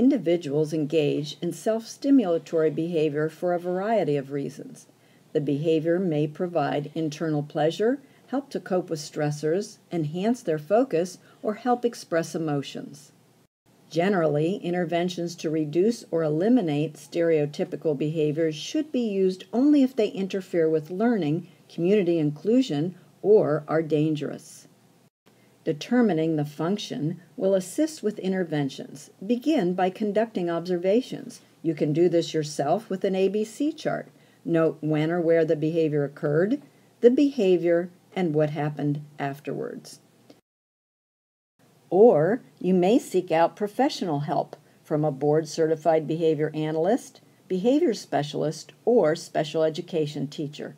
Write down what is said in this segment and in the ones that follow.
Individuals engage in self stimulatory behavior for a variety of reasons. The behavior may provide internal pleasure, help to cope with stressors, enhance their focus, or help express emotions. Generally, interventions to reduce or eliminate stereotypical behaviors should be used only if they interfere with learning, community inclusion, or are dangerous. Determining the function will assist with interventions. Begin by conducting observations. You can do this yourself with an ABC chart. Note when or where the behavior occurred, the behavior, and what happened afterwards. Or you may seek out professional help from a board certified behavior analyst, behavior specialist, or special education teacher.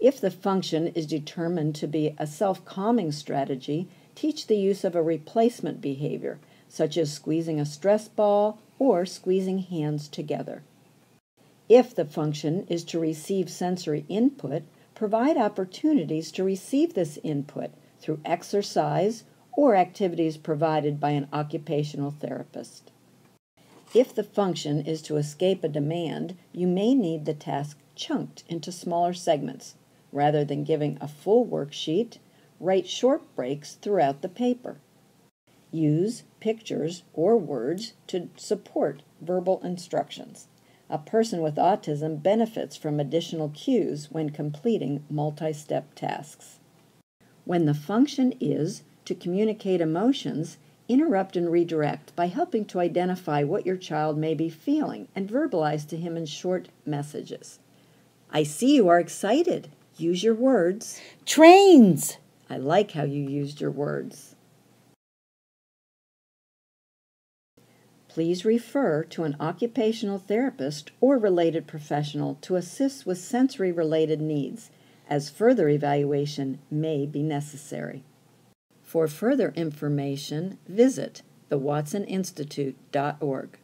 If the function is determined to be a self calming strategy, teach the use of a replacement behavior, such as squeezing a stress ball or squeezing hands together. If the function is to receive sensory input, provide opportunities to receive this input through exercise or activities provided by an occupational therapist. If the function is to escape a demand, you may need the task chunked into smaller segments Rather than giving a full worksheet, write short breaks throughout the paper. Use pictures or words to support verbal instructions. A person with autism benefits from additional cues when completing multi step tasks. When the function is to communicate emotions, interrupt and redirect by helping to identify what your child may be feeling and verbalize to him in short messages. I see you are excited. Use your words. Trains. I like how you used your words. Please refer to an occupational therapist or related professional to assist with sensory related needs, as further evaluation may be necessary. For further information, visit thewatsoninstitute.org.